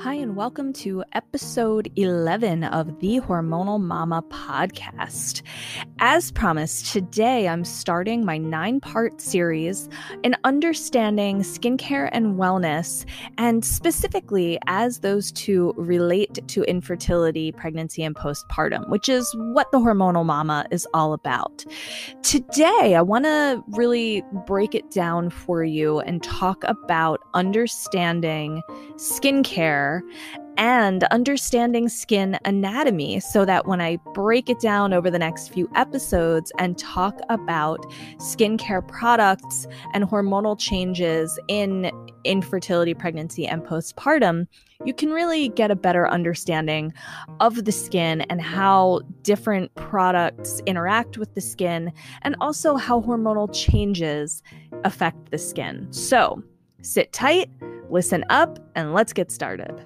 Hi, and welcome to episode 11 of the Hormonal Mama podcast. As promised, today I'm starting my nine part series in understanding skincare and wellness, and specifically as those two relate to infertility, pregnancy, and postpartum, which is what the Hormonal Mama is all about. Today, I want to really break it down for you and talk about understanding skincare and understanding skin anatomy so that when I break it down over the next few episodes and talk about skincare products and hormonal changes in infertility, pregnancy, and postpartum, you can really get a better understanding of the skin and how different products interact with the skin, and also how hormonal changes affect the skin. So sit tight Listen up and let's get started.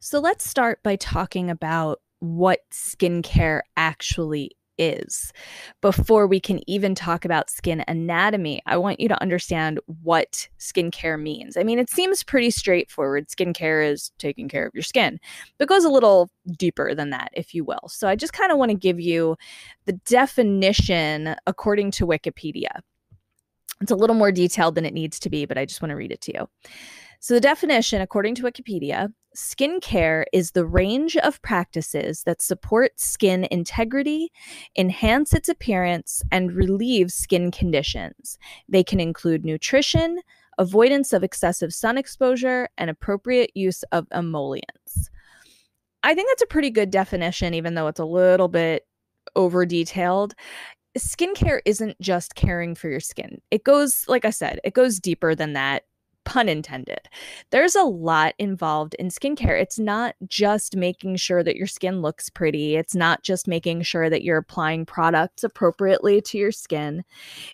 So let's start by talking about what skincare actually is. Before we can even talk about skin anatomy, I want you to understand what skincare means. I mean, it seems pretty straightforward. Skincare is taking care of your skin, but goes a little deeper than that, if you will. So I just kind of want to give you the definition according to Wikipedia. It's a little more detailed than it needs to be, but I just want to read it to you. So, the definition, according to Wikipedia, skincare is the range of practices that support skin integrity, enhance its appearance, and relieve skin conditions. They can include nutrition, avoidance of excessive sun exposure, and appropriate use of emollients. I think that's a pretty good definition, even though it's a little bit over detailed skincare isn't just caring for your skin. It goes, like I said, it goes deeper than that pun intended. There's a lot involved in skincare. It's not just making sure that your skin looks pretty, it's not just making sure that you're applying products appropriately to your skin.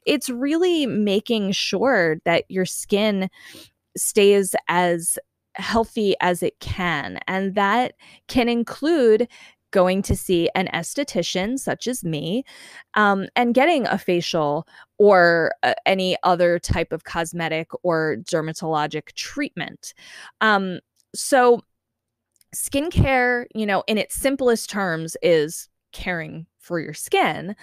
It's really making sure that your skin stays as healthy as it can. And that can include going to see an esthetician such as me um, and getting a facial or uh, any other type of cosmetic or dermatologic treatment. Um, so, skincare, you know, in its simplest terms, is caring for your skin.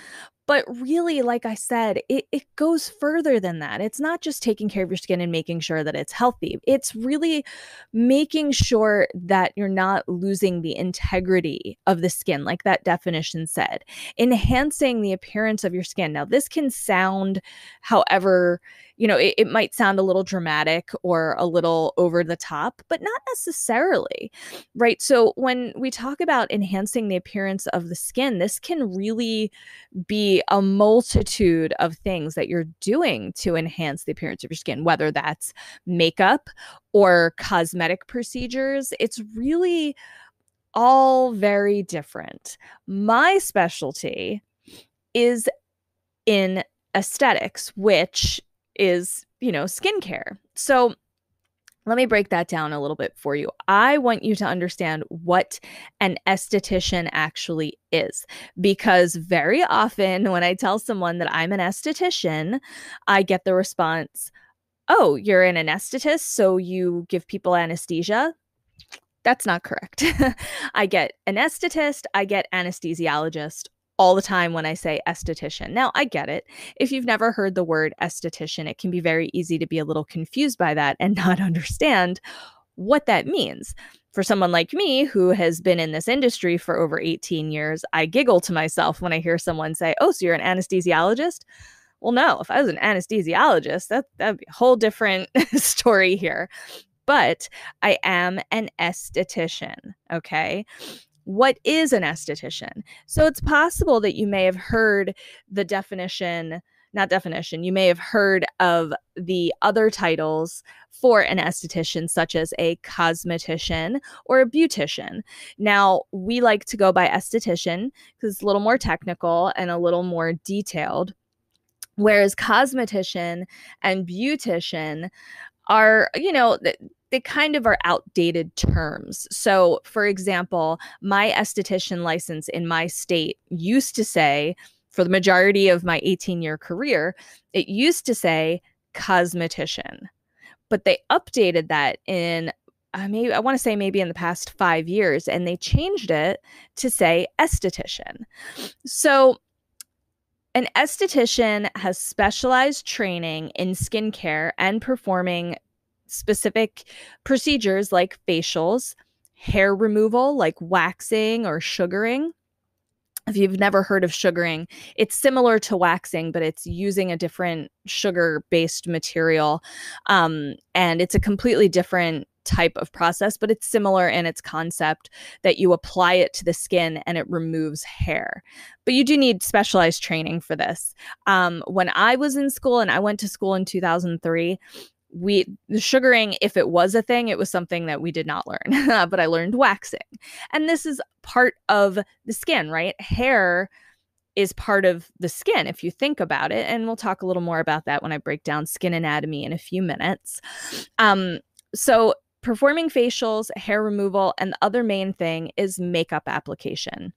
But really, like I said, it, it goes further than that. It's not just taking care of your skin and making sure that it's healthy. It's really making sure that you're not losing the integrity of the skin, like that definition said, enhancing the appearance of your skin. Now, this can sound however you know, it, it might sound a little dramatic or a little over the top, but not necessarily, right? So when we talk about enhancing the appearance of the skin, this can really be a multitude of things that you're doing to enhance the appearance of your skin, whether that's makeup or cosmetic procedures. It's really all very different. My specialty is in aesthetics, which is, you know, skincare. So let me break that down a little bit for you. I want you to understand what an esthetician actually is because very often when I tell someone that I'm an esthetician, I get the response, Oh, you're an anesthetist, so you give people anesthesia? That's not correct. I get anesthetist, I get anesthesiologist, all the time when I say esthetician. Now, I get it. If you've never heard the word esthetician, it can be very easy to be a little confused by that and not understand what that means. For someone like me who has been in this industry for over 18 years, I giggle to myself when I hear someone say, Oh, so you're an anesthesiologist? Well, no, if I was an anesthesiologist, that, that'd be a whole different story here. But I am an esthetician, okay? What is an esthetician? So it's possible that you may have heard the definition, not definition, you may have heard of the other titles for an esthetician, such as a cosmetician or a beautician. Now, we like to go by esthetician because it's a little more technical and a little more detailed. Whereas cosmetician and beautician are, you know, they kind of are outdated terms. So, for example, my esthetician license in my state used to say, for the majority of my 18 year career, it used to say cosmetician. But they updated that in uh, maybe I want to say maybe in the past five years, and they changed it to say esthetician. So, an esthetician has specialized training in skincare and performing specific procedures like facials, hair removal, like waxing or sugaring. If you've never heard of sugaring, it's similar to waxing, but it's using a different sugar based material. Um, and it's a completely different type of process, but it's similar in its concept that you apply it to the skin and it removes hair. But you do need specialized training for this. Um, when I was in school, and I went to school in 2003, we the sugaring if it was a thing it was something that we did not learn but i learned waxing and this is part of the skin right hair is part of the skin if you think about it and we'll talk a little more about that when i break down skin anatomy in a few minutes um so performing facials hair removal and the other main thing is makeup application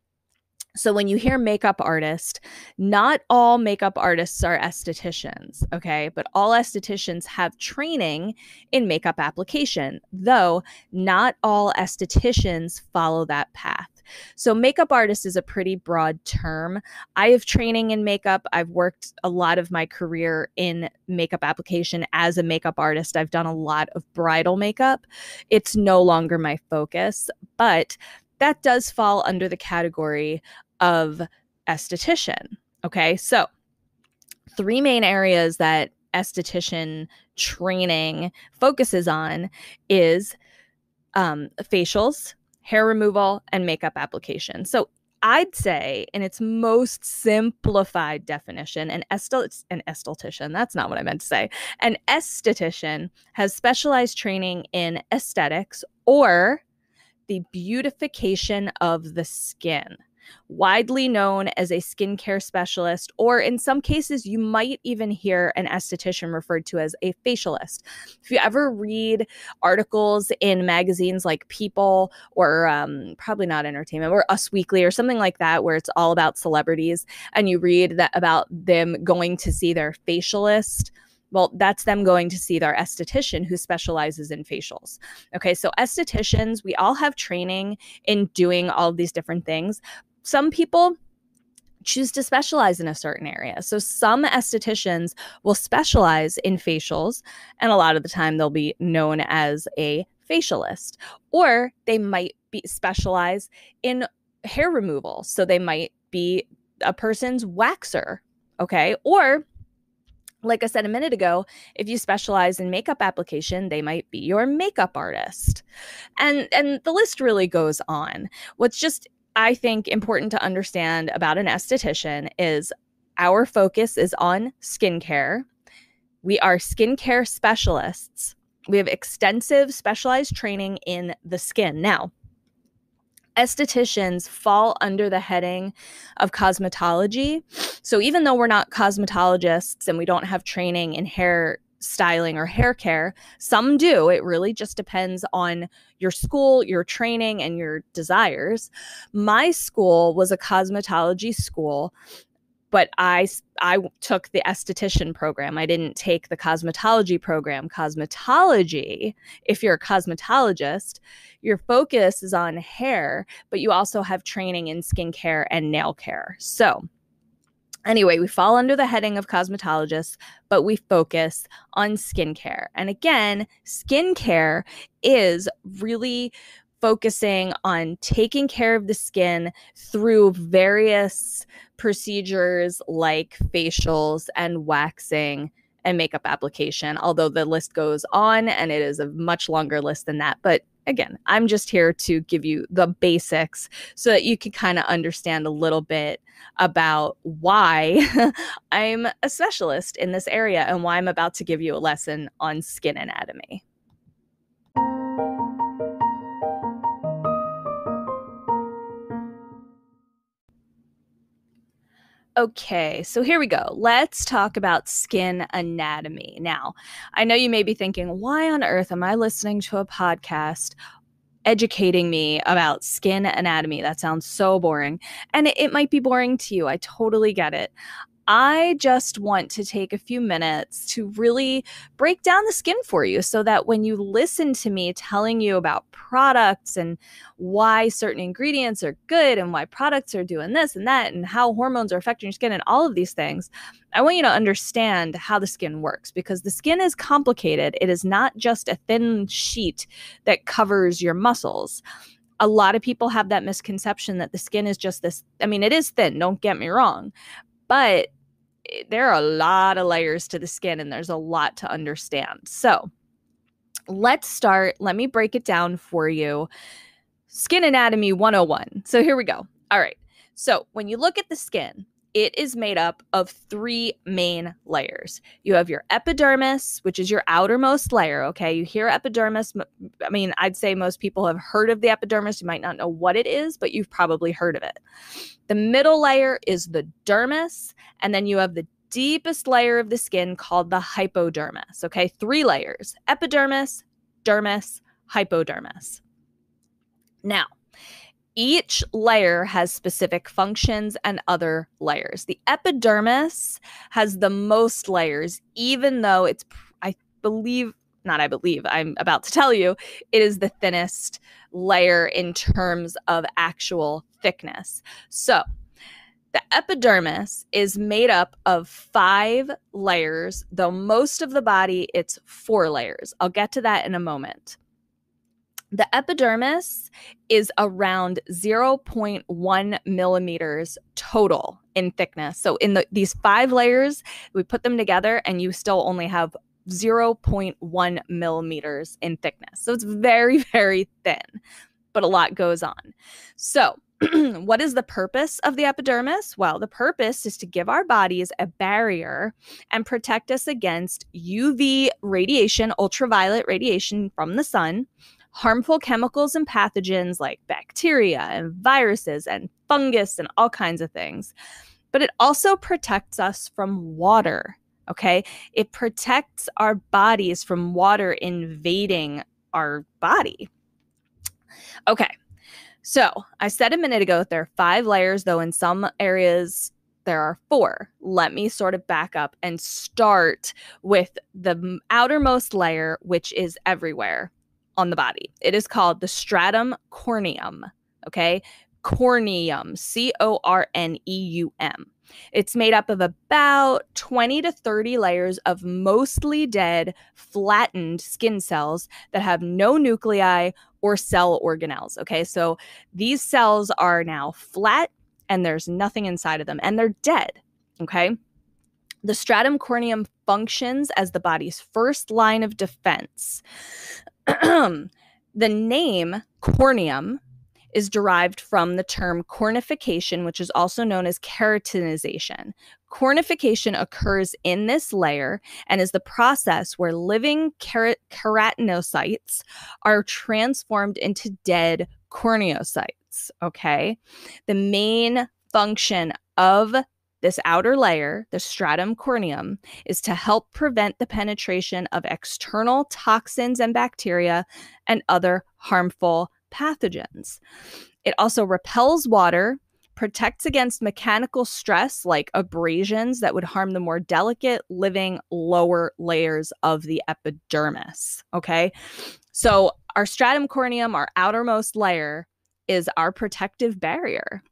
so when you hear makeup artist, not all makeup artists are estheticians, okay? But all estheticians have training in makeup application, though not all estheticians follow that path. So makeup artist is a pretty broad term. I have training in makeup. I've worked a lot of my career in makeup application as a makeup artist. I've done a lot of bridal makeup. It's no longer my focus, but that does fall under the category of esthetician. Okay, so three main areas that esthetician training focuses on is um, facials, hair removal, and makeup application. So I'd say, in its most simplified definition, an, estel- an esthetician, that's not what I meant to say, an esthetician has specialized training in aesthetics or the beautification of the skin widely known as a skincare specialist, or in some cases, you might even hear an esthetician referred to as a facialist. If you ever read articles in magazines like People or um, probably not Entertainment or Us Weekly or something like that, where it's all about celebrities, and you read that about them going to see their facialist well, that's them going to see their esthetician who specializes in facials. Okay, so estheticians, we all have training in doing all these different things, some people choose to specialize in a certain area. So some estheticians will specialize in facials, and a lot of the time they'll be known as a facialist, or they might be specialize in hair removal. So they might be a person's waxer, okay? Or like I said a minute ago, if you specialize in makeup application, they might be your makeup artist. And and the list really goes on. What's just I think important to understand about an esthetician is our focus is on skincare. We are skincare specialists. We have extensive specialized training in the skin. Now, estheticians fall under the heading of cosmetology. So even though we're not cosmetologists and we don't have training in hair styling or hair care. Some do. It really just depends on your school, your training, and your desires. My school was a cosmetology school but I I took the esthetician program. I didn't take the cosmetology program. Cosmetology, if you're a cosmetologist, your focus is on hair, but you also have training in skincare and nail care. So, Anyway, we fall under the heading of cosmetologists, but we focus on skincare. And again, skincare is really focusing on taking care of the skin through various procedures like facials and waxing and makeup application, although the list goes on and it is a much longer list than that. But again, I'm just here to give you the basics so that you can kind of understand a little bit about why I'm a specialist in this area and why I'm about to give you a lesson on skin anatomy. Okay, so here we go. Let's talk about skin anatomy. Now, I know you may be thinking, why on earth am I listening to a podcast educating me about skin anatomy? That sounds so boring. And it, it might be boring to you. I totally get it. I just want to take a few minutes to really break down the skin for you so that when you listen to me telling you about products and why certain ingredients are good and why products are doing this and that and how hormones are affecting your skin and all of these things, I want you to understand how the skin works because the skin is complicated. It is not just a thin sheet that covers your muscles a lot of people have that misconception that the skin is just this. I mean, it is thin, don't get me wrong, but there are a lot of layers to the skin and there's a lot to understand. So, let's start. Let me break it down for you. Skin Anatomy 101. So, here we go. All right. So, when you look at the skin, it is made up of three main layers. You have your epidermis, which is your outermost layer. Okay. You hear epidermis. I mean, I'd say most people have heard of the epidermis. You might not know what it is, but you've probably heard of it. The middle layer is the dermis. And then you have the deepest layer of the skin called the hypodermis. Okay. Three layers epidermis, dermis, hypodermis. Now, each layer has specific functions and other layers. The epidermis has the most layers, even though it's, I believe, not I believe, I'm about to tell you, it is the thinnest layer in terms of actual thickness. So, the epidermis is made up of five layers, though most of the body it's four layers. I'll get to that in a moment. The epidermis is around 0.1 millimeters total in thickness. So, in the, these five layers, we put them together, and you still only have 0.1 millimeters in thickness. So, it's very, very thin, but a lot goes on. So, what is the purpose of the epidermis? Well, the purpose is to give our bodies a barrier and protect us against UV radiation, ultraviolet radiation from the sun, harmful chemicals and pathogens like bacteria and viruses and fungus and all kinds of things. But it also protects us from water. Okay. It protects our bodies from water invading our body. Okay. So I said a minute ago there are five layers, though in some areas there are four. Let me sort of back up and start with the outermost layer, which is everywhere on the body. It is called the stratum corneum. Okay. Corneum, C O R N E U M. It's made up of about 20 to 30 layers of mostly dead, flattened skin cells that have no nuclei or cell organelles. Okay, so these cells are now flat and there's nothing inside of them and they're dead. Okay, the stratum corneum functions as the body's first line of defense. the name corneum is derived from the term cornification, which is also known as keratinization. Cornification occurs in this layer and is the process where living keratinocytes are transformed into dead corneocytes. Okay. The main function of this outer layer, the stratum corneum, is to help prevent the penetration of external toxins and bacteria and other harmful pathogens. It also repels water, protects against mechanical stress like abrasions that would harm the more delicate living lower layers of the epidermis. Okay. So, our stratum corneum, our outermost layer, is our protective barrier.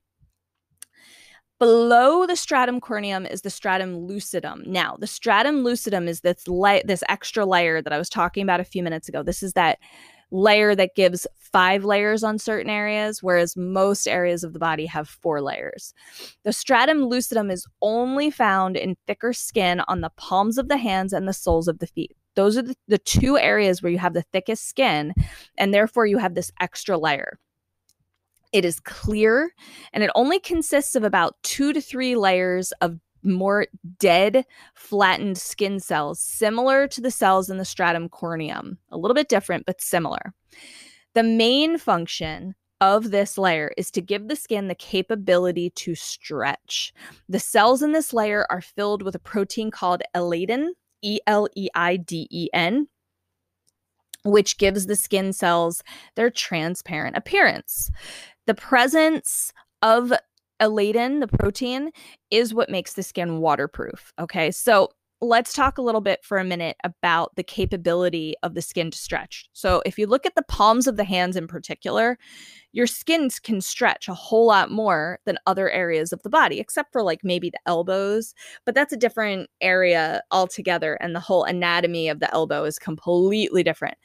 Below the stratum corneum is the stratum lucidum. Now, the stratum lucidum is this la- this extra layer that I was talking about a few minutes ago. This is that layer that gives five layers on certain areas, whereas most areas of the body have four layers. The stratum lucidum is only found in thicker skin on the palms of the hands and the soles of the feet. Those are the, the two areas where you have the thickest skin, and therefore you have this extra layer. It is clear and it only consists of about two to three layers of more dead, flattened skin cells, similar to the cells in the stratum corneum. A little bit different, but similar. The main function of this layer is to give the skin the capability to stretch. The cells in this layer are filled with a protein called eleidin, E L E I D E N, which gives the skin cells their transparent appearance. The presence of eleidin, the protein, is what makes the skin waterproof. Okay, so let's talk a little bit for a minute about the capability of the skin to stretch. So, if you look at the palms of the hands in particular, your skin can stretch a whole lot more than other areas of the body, except for like maybe the elbows. But that's a different area altogether. And the whole anatomy of the elbow is completely different.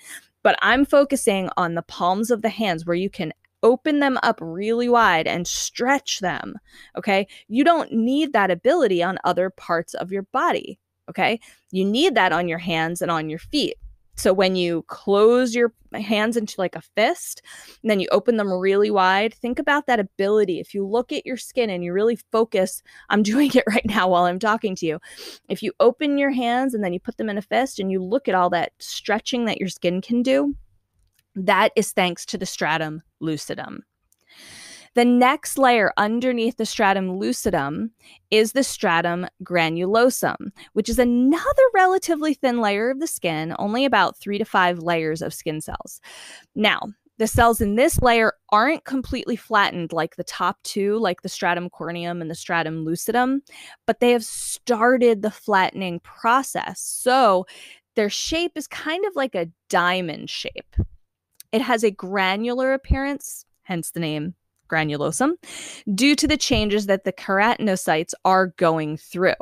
But I'm focusing on the palms of the hands where you can open them up really wide and stretch them. Okay. You don't need that ability on other parts of your body. Okay. You need that on your hands and on your feet. So when you close your hands into like a fist and then you open them really wide, think about that ability. If you look at your skin and you really focus, I'm doing it right now while I'm talking to you. If you open your hands and then you put them in a fist and you look at all that stretching that your skin can do, that is thanks to the stratum lucidum. The next layer underneath the stratum lucidum is the stratum granulosum, which is another relatively thin layer of the skin, only about three to five layers of skin cells. Now, the cells in this layer aren't completely flattened like the top two, like the stratum corneum and the stratum lucidum, but they have started the flattening process. So their shape is kind of like a diamond shape. It has a granular appearance, hence the name granulosum, due to the changes that the keratinocytes are going through.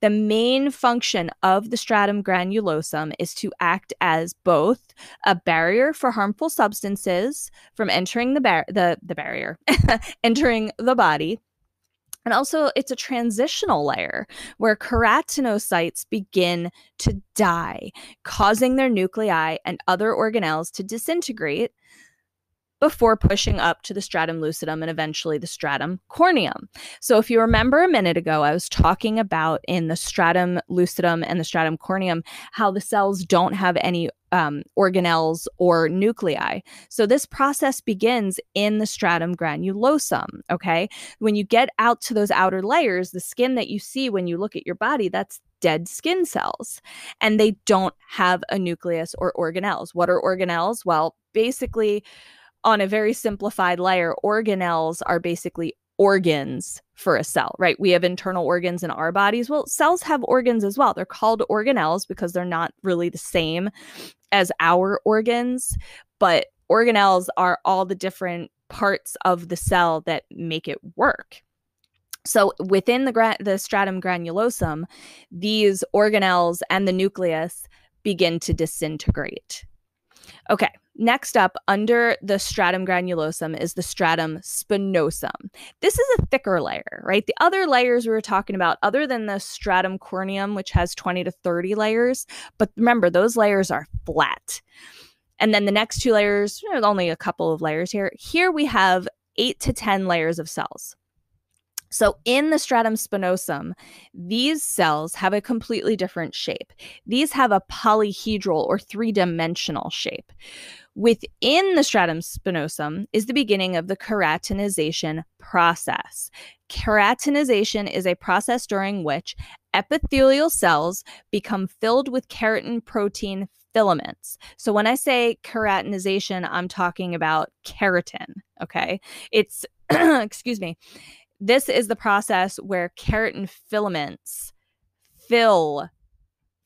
The main function of the stratum granulosum is to act as both a barrier for harmful substances from entering the bar- the, the barrier, entering the body, and also, it's a transitional layer where keratinocytes begin to die, causing their nuclei and other organelles to disintegrate before pushing up to the stratum lucidum and eventually the stratum corneum. So, if you remember a minute ago, I was talking about in the stratum lucidum and the stratum corneum how the cells don't have any um, organelles or nuclei. So, this process begins in the stratum granulosum. Okay. When you get out to those outer layers, the skin that you see when you look at your body, that's dead skin cells and they don't have a nucleus or organelles. What are organelles? Well, basically, on a very simplified layer, organelles are basically organs for a cell, right? We have internal organs in our bodies. Well, cells have organs as well. They're called organelles because they're not really the same as our organs, but organelles are all the different parts of the cell that make it work. So within the gra- the stratum granulosum, these organelles and the nucleus begin to disintegrate. Okay, Next up, under the stratum granulosum is the stratum spinosum. This is a thicker layer, right? The other layers we were talking about, other than the stratum corneum, which has 20 to 30 layers, but remember, those layers are flat. And then the next two layers, there's only a couple of layers here. Here we have eight to 10 layers of cells. So, in the stratum spinosum, these cells have a completely different shape. These have a polyhedral or three dimensional shape. Within the stratum spinosum is the beginning of the keratinization process. Keratinization is a process during which epithelial cells become filled with keratin protein filaments. So when I say keratinization, I'm talking about keratin, okay? It's excuse me this is the process where keratin filaments fill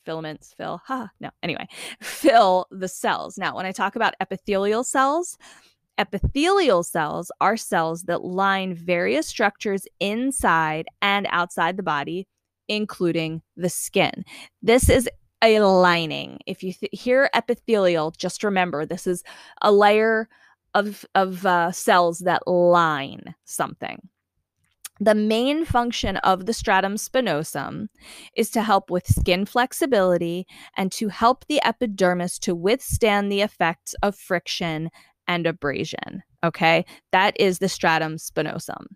filaments fill ha no anyway fill the cells. Now when i talk about epithelial cells epithelial cells are cells that line various structures inside and outside the body including the skin. This is a lining. If you th- hear epithelial just remember this is a layer of of uh, cells that line something the main function of the stratum spinosum is to help with skin flexibility and to help the epidermis to withstand the effects of friction and abrasion. Okay, that is the stratum spinosum.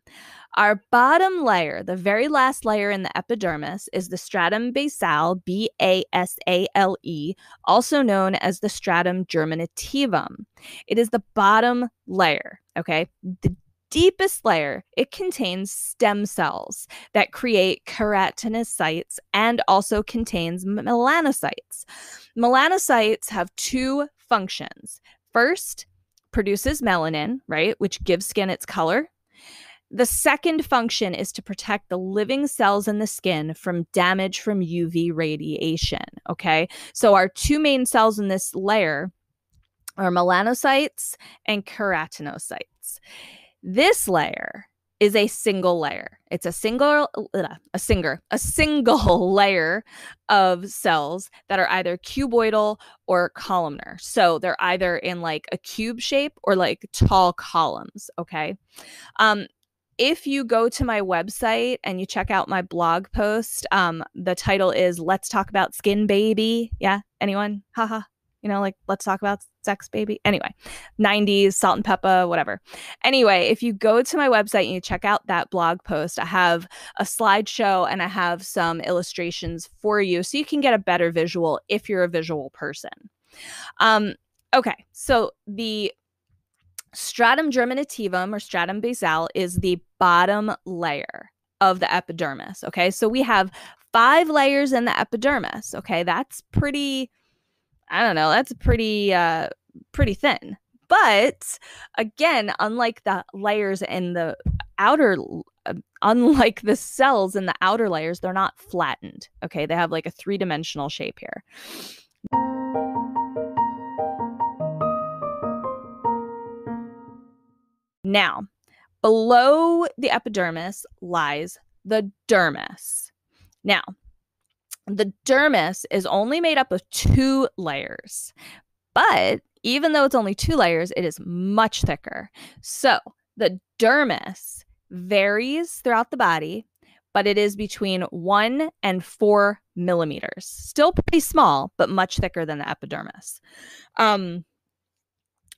Our bottom layer, the very last layer in the epidermis, is the stratum basale, B A S A L E, also known as the stratum germinativum. It is the bottom layer, okay? The deepest layer, it contains stem cells that create keratinocytes and also contains melanocytes. Melanocytes have two functions. First, produces melanin, right, which gives skin its color the second function is to protect the living cells in the skin from damage from UV radiation. Okay. So, our two main cells in this layer are melanocytes and keratinocytes. This layer is a single layer. It's a single a singer, a single layer of cells that are either cuboidal or columnar. So they're either in like a cube shape or like tall columns, okay? Um if you go to my website and you check out my blog post, um, the title is Let's Talk About Skin Baby. Yeah. Anyone? Haha. You know, like let's talk about sex baby. Anyway, 90s, Salt-N-Pepa, whatever. Anyway, if you go to my website and you check out that blog post, I have a slideshow and I have some illustrations for you so you can get a better visual if you're a visual person. Um, okay, so the stratum germinativum or stratum basale is the bottom layer of the epidermis. Okay, so we have five layers in the epidermis. Okay, that's pretty, I don't know, that's pretty, uh, pretty thin. But again, unlike the layers in the outer, uh, unlike the cells in the outer layers, they're not flattened. Okay, they have like a three dimensional shape here. Now, below the epidermis lies the dermis. Now, the dermis is only made up of two layers, but even though it's only two layers, it is much thicker. So the dermis varies throughout the body, but it is between one and four millimeters. Still pretty small, but much thicker than the epidermis. Um,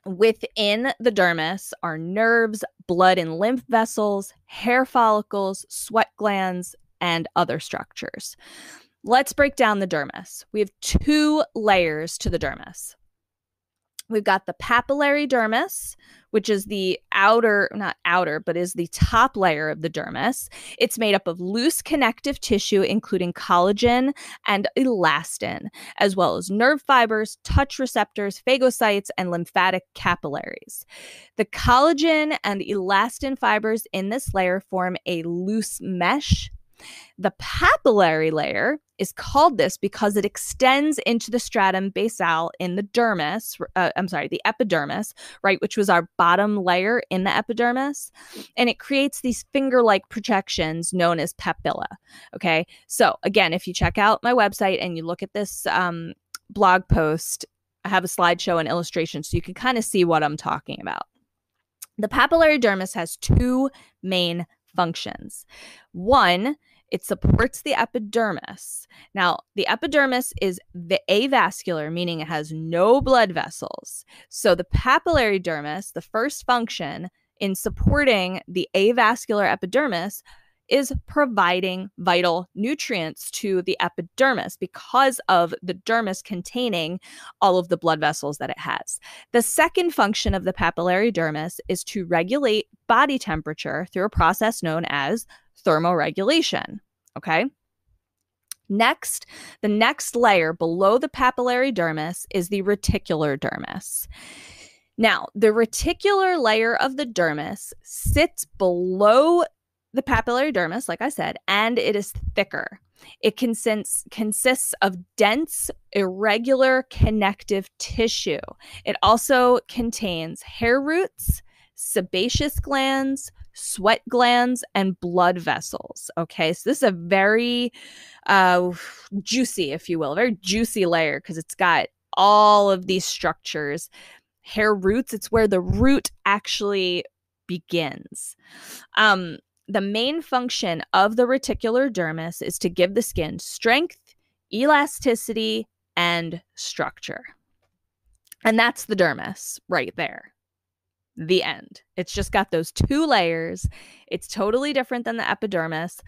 Within the dermis are nerves, blood and lymph vessels, hair follicles, sweat glands, and other structures. Let's break down the dermis. We have two layers to the dermis. We've got the papillary dermis, which is the outer, not outer, but is the top layer of the dermis. It's made up of loose connective tissue, including collagen and elastin, as well as nerve fibers, touch receptors, phagocytes, and lymphatic capillaries. The collagen and elastin fibers in this layer form a loose mesh the papillary layer is called this because it extends into the stratum basale in the dermis. Uh, I'm sorry, the epidermis, right, which was our bottom layer in the epidermis. And it creates these finger like projections known as papilla. Okay. So, again, if you check out my website and you look at this um, blog post, I have a slideshow and illustration so you can kind of see what I'm talking about. The papillary dermis has two main functions. One, it supports the epidermis. Now, the epidermis is the avascular, meaning it has no blood vessels. So, the papillary dermis, the first function in supporting the avascular epidermis, is providing vital nutrients to the epidermis because of the dermis containing all of the blood vessels that it has. The second function of the papillary dermis is to regulate body temperature through a process known as thermoregulation. Okay. Next, the next layer below the papillary dermis is the reticular dermis. Now, the reticular layer of the dermis sits below the papillary dermis, like I said, and it is thicker. It consists, consists of dense, irregular connective tissue. It also contains hair roots, sebaceous glands, sweat glands, and blood vessels. Okay, so this is a very uh, juicy, if you will, very juicy layer because it's got all of these structures. Hair roots, it's where the root actually begins. Um, the main function of the reticular dermis is to give the skin strength, elasticity, and structure. And that's the dermis right there. The end. It's just got those two layers. It's totally different than the epidermis,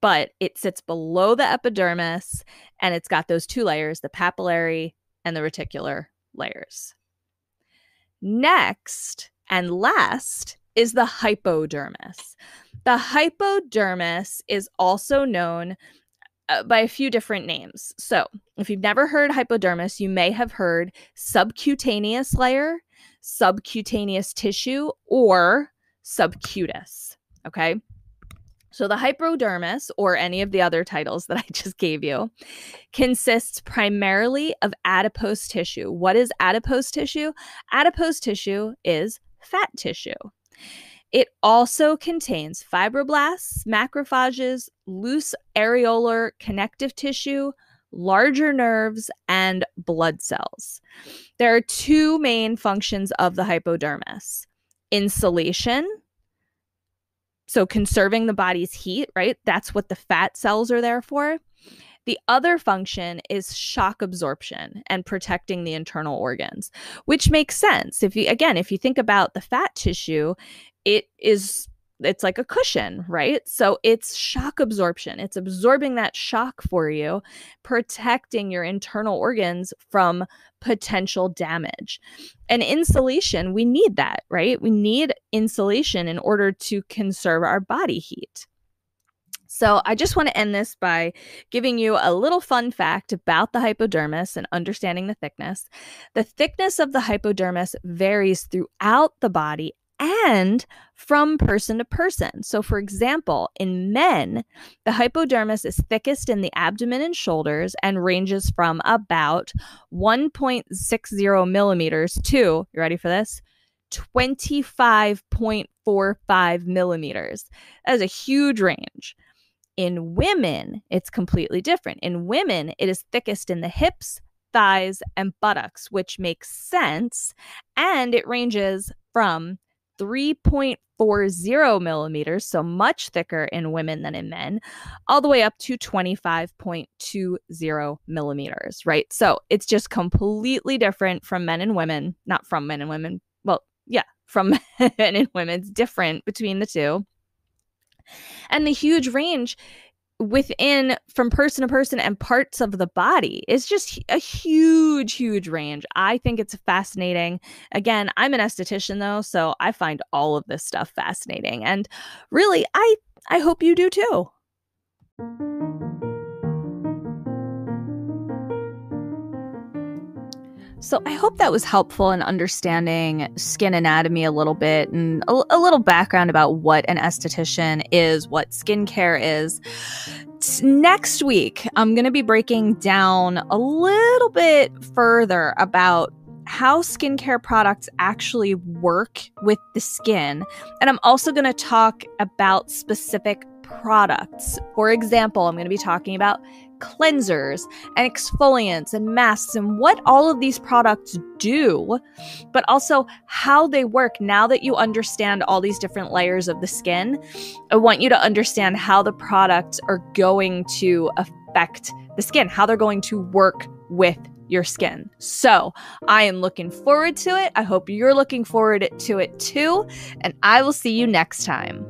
but it sits below the epidermis and it's got those two layers the papillary and the reticular layers. Next and last is the hypodermis. The hypodermis is also known uh, by a few different names. So, if you've never heard hypodermis, you may have heard subcutaneous layer, subcutaneous tissue, or subcutis. Okay. So, the hypodermis, or any of the other titles that I just gave you, consists primarily of adipose tissue. What is adipose tissue? Adipose tissue is fat tissue. It also contains fibroblasts, macrophages, loose areolar connective tissue, larger nerves, and blood cells. There are two main functions of the hypodermis insulation, so conserving the body's heat, right? That's what the fat cells are there for. The other function is shock absorption and protecting the internal organs, which makes sense. If you again, if you think about the fat tissue, it is it's like a cushion, right? So it's shock absorption. It's absorbing that shock for you, protecting your internal organs from potential damage. And insulation, we need that, right? We need insulation in order to conserve our body heat. So, I just want to end this by giving you a little fun fact about the hypodermis and understanding the thickness. The thickness of the hypodermis varies throughout the body and from person to person. So, for example, in men, the hypodermis is thickest in the abdomen and shoulders and ranges from about 1.60 millimeters to, you ready for this? 25.45 millimeters. That is a huge range. In women, it's completely different. In women, it is thickest in the hips, thighs, and buttocks, which makes sense. And it ranges from 3.40 millimeters, so much thicker in women than in men, all the way up to 25.20 millimeters, right? So it's just completely different from men and women, not from men and women. Well, yeah, from men and women. It's different between the two and the huge range within from person to person and parts of the body is just a huge huge range. I think it's fascinating. Again i'm an esthetician though so i find all of this stuff fascinating and really i i hope you do too So, I hope that was helpful in understanding skin anatomy a little bit and a, a little background about what an esthetician is, what skincare is. Next week, I'm going to be breaking down a little bit further about how skincare products actually work with the skin. And I'm also going to talk about specific products. For example, I'm going to be talking about cleansers and exfoliants and masks and what all of these products do, but also how they work. Now that you understand all these different layers of the skin, I want you to understand how the products are going to affect the skin, how they're going to work with your skin. So I am looking forward to it. I hope you're looking forward to it too. And I will see you next time.